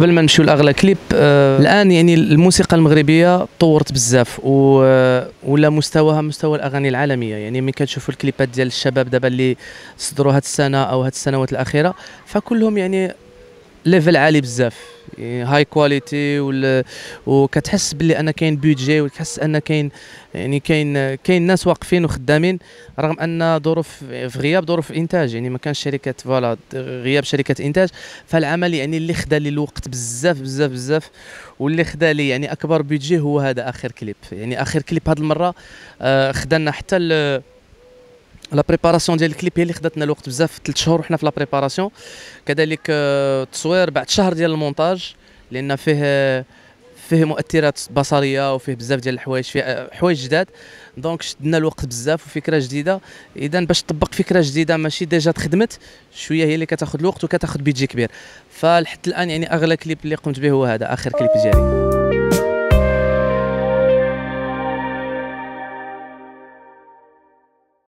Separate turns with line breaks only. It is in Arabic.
قبل ما نمشيو لاغلى كليب آه الآن يعني الموسيقى المغربية طورت بزاف و... ولى مستواها مستوى الأغاني العالمية. يعني ملي كتشوفوا الكليبات ديال الشباب دابا اللي صدروا هاد السنة أو هاد السنوات الأخيرة فكلهم يعني level عالي بزاف. high quality وكتحس باللي أن كاين budget وكتحس أن كاين يعني كاين كاين ناس واقفين وخدامين رغم أن ظروف في غياب ظروف الانتاج يعني ما كانش شركات ف voilà غياب شركات إنتاج. فالعمل يعني اللي خدا لي الوقت بزاف بزاف بزاف واللي خدا لي يعني أكبر budget هو هذا آخر كليب يعني آخر كليب هذه المرة آه خدانا حتى la préparation ديال الكليب هي اللي خداتنا الوقت بزاف ثلاث شهور وحنا في la préparation كذلك التصوير آه، بعد شهر ديال المونتاج لأن فيه فيه مؤثرات بصرية وفيه بزاف ديال الحوايج فيه آه، حوايج جداد. donc شدنا الوقت بزاف وفكرة جديدة. اذا باش تطبق فكرة جديدة ماشي déjà تخدمت شوية هي اللي كتاخذ الوقت وكتاخذ بيجي كبير. فلحد الآن يعني أغلى كليب اللي قمت به هو هذا آخر كليب ديالي